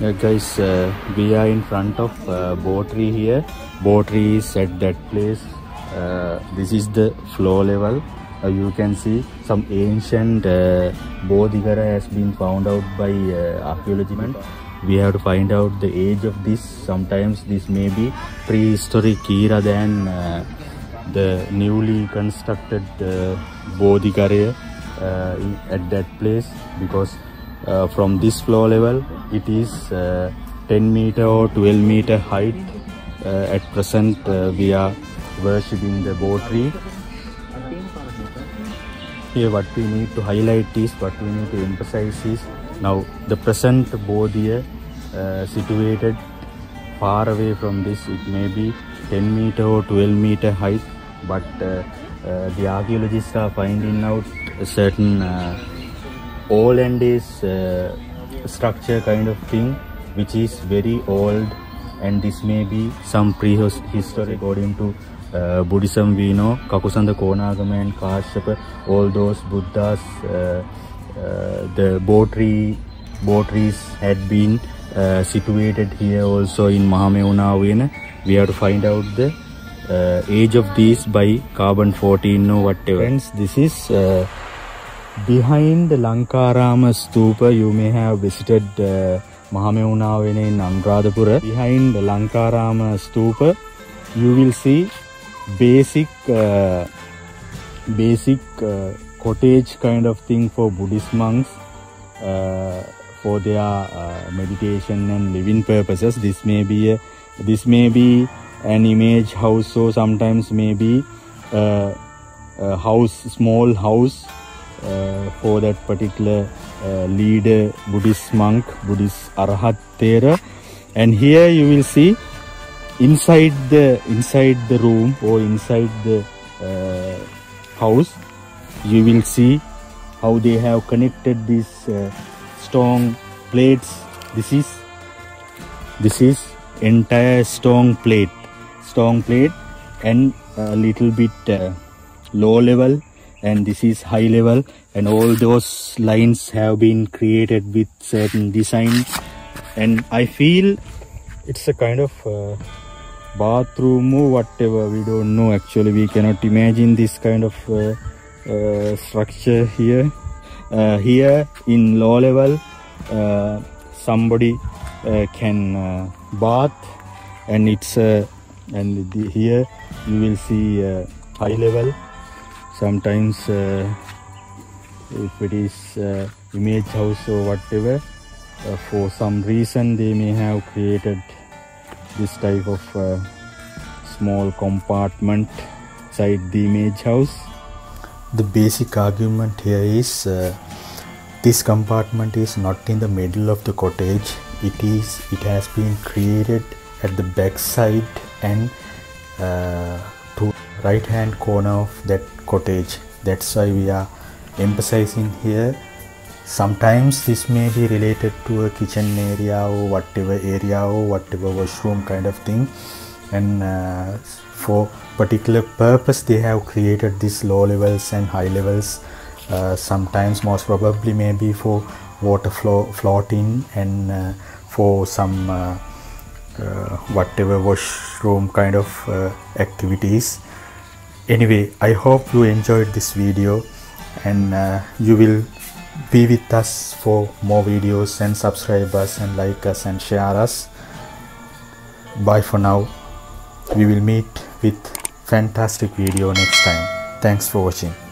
Yeah, guys, uh, we are in front of uh, Bo Tree here. Bo Tree is at that place. Uh, this is the floor level. Uh, you can see some ancient uh, Bodhighara has been found out by uh, archaeology. We have to find out the age of this. Sometimes this may be prehistoric era than uh, the newly constructed uh, Bodhighara uh, at that place because uh, from this floor level it is uh, 10 meter or 12 meter height. Uh, at present uh, we are worshipping the Bo tree here what we need to highlight is what we need to emphasize is now the present bodhi uh, situated far away from this it may be 10 meter or 12 meter height but uh, the archaeologists are finding out a certain uh, Olandese uh, structure kind of thing which is very old and this may be some prehistory according to uh, Buddhism we know. Kakusanda Konagama and Kashyapa all those Buddhas uh, uh, the Bo tree trees had been uh, situated here also in Mahameunavena we have to find out the uh, age of these by carbon 14 or whatever. Friends this is behind the Lankarama Stupa, you may have visited uh, Mahameunavena in Anuradhapura. Behind the Lankarama Stupa, you will see basic, uh, basic uh, cottage kind of thing for Buddhist monks uh, for their uh, meditation and living purposes. This may be a, this may be an image house, or sometimes maybe uh, a house, small house uh, for that particular uh, leader, Buddhist monk, Buddhist Arahat Thera. And here you will see inside the inside the room or inside the uh, house, you will see how they have connected these uh, stone plates. This is this is entire stone plate, stone plate, and a little bit uh, low level and this is high level. And all those lines have been created with certain design. And i feel it's a kind of uh, bathroom or whatever. We don't know actually. We cannot imagine this kind of uh, uh, structure here. Uh, here in low level uh, somebody uh, can bath. And it's and the, here you will see high level sometimes uh, if it is uh, image house or whatever uh, for some reason they may have created this type of uh, small compartment inside the image house. The basic argument here is uh, this compartment is not in the middle of the cottage. It is it has been created at the back side and uh, to right hand corner of that cottage. That's why we are emphasizing here. Sometimes this may be related to a kitchen area or whatever area or whatever washroom kind of thing. And uh, for particular purpose they have created these low levels and high levels. Uh, sometimes most probably maybe for water flow floating and uh, for some uh, uh, whatever washroom kind of uh, activities anyway i hope you enjoyed this video and uh, you will be with us for more videos and subscribe us and like us and share us. Bye for now. We will meet with fantastic video next time. Thanks for watching